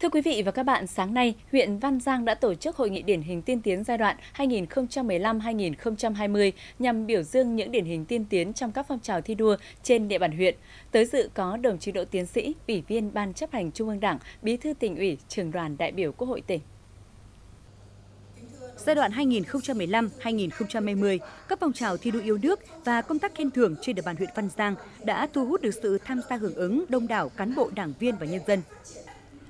Thưa quý vị và các bạn, sáng nay, huyện Văn Giang đã tổ chức hội nghị điển hình tiên tiến giai đoạn 2015-2020 nhằm biểu dương những điển hình tiên tiến trong các phong trào thi đua trên địa bàn huyện. Tới dự có đồng chí Đỗ Tiến Sĩ, Ủy viên Ban chấp hành Trung ương Đảng, Bí thư tỉnh ủy, Trường đoàn đại biểu Quốc hội tỉnh. Giai đoạn 2015-2020, các phong trào thi đua yêu nước và công tác khen thưởng trên địa bàn huyện Văn Giang đã thu hút được sự tham gia hưởng ứng đông đảo cán bộ đảng viên và nhân dân.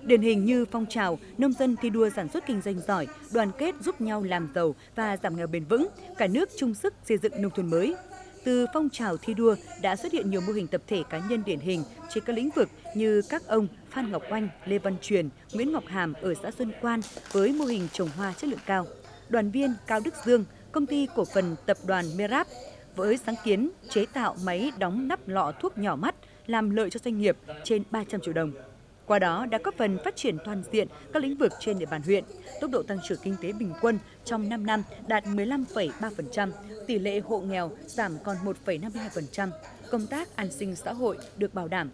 Điển hình như phong trào nông dân thi đua sản xuất kinh doanh giỏi, đoàn kết giúp nhau làm giàu và giảm nghèo bền vững, cả nước chung sức xây dựng nông thôn mới. Từ phong trào thi đua đã xuất hiện nhiều mô hình tập thể cá nhân điển hình trên các lĩnh vực như các ông Phan Ngọc Oanh, Lê Văn Truyền, Nguyễn Ngọc Hàm ở xã Xuân Quan với mô hình trồng hoa chất lượng cao. Đoàn viên Cao Đức Dương, công ty cổ phần tập đoàn Merap với sáng kiến chế tạo máy đóng nắp lọ thuốc nhỏ mắt làm lợi cho doanh nghiệp trên 300 triệu đồng. Qua đó đã góp phần phát triển toàn diện các lĩnh vực trên địa bàn huyện. Tốc độ tăng trưởng kinh tế bình quân trong 5 năm đạt 15,3%, tỷ lệ hộ nghèo giảm còn 1,52%, công tác an sinh xã hội được bảo đảm.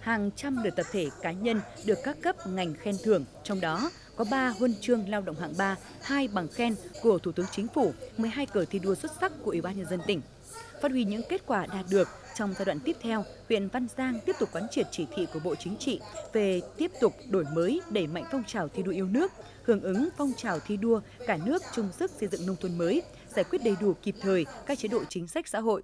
Hàng trăm lượt tập thể cá nhân được các cấp ngành khen thưởng, trong đó có 3 huân chương lao động hạng 3, 2 bằng khen của Thủ tướng Chính phủ, 12 cờ thi đua xuất sắc của Ủy ban nhân dân tỉnh. Phát huy những kết quả đạt được, trong giai đoạn tiếp theo, huyện Văn Giang tiếp tục quán triệt chỉ thị của Bộ Chính trị về tiếp tục đổi mới, đẩy mạnh phong trào thi đua yêu nước, hưởng ứng phong trào thi đua cả nước chung sức xây dựng nông thôn mới, giải quyết đầy đủ kịp thời các chế độ chính sách xã hội.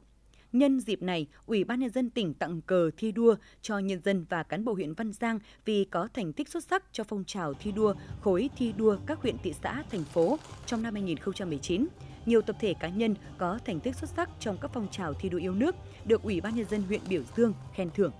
Nhân dịp này, Ủy ban nhân dân tỉnh tặng cờ thi đua cho nhân dân và cán bộ huyện Văn Giang vì có thành tích xuất sắc cho phong trào thi đua khối thi đua các huyện thị xã thành phố trong năm 2019 nhiều tập thể cá nhân có thành tích xuất sắc trong các phong trào thi đua yêu nước được Ủy ban nhân dân huyện biểu dương khen thưởng.